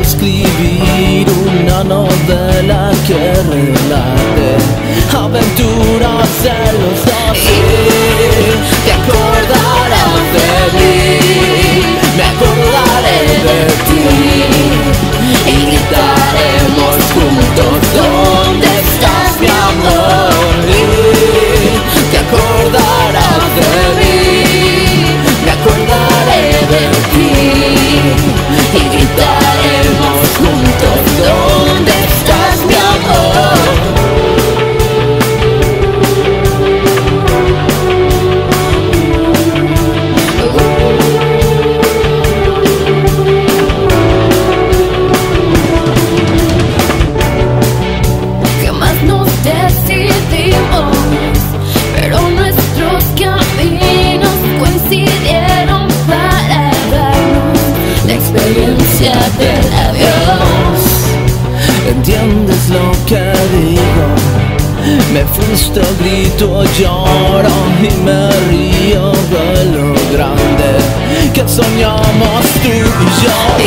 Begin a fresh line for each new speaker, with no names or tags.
escribir una novela que relate aventuras de los dos. Te acordarás de mí, me acordaré de ti
y gritaremos juntos käften av oss.
Den slakar igång med frost och gryt och jar och himmeri och bullrande Kan som jag måste jag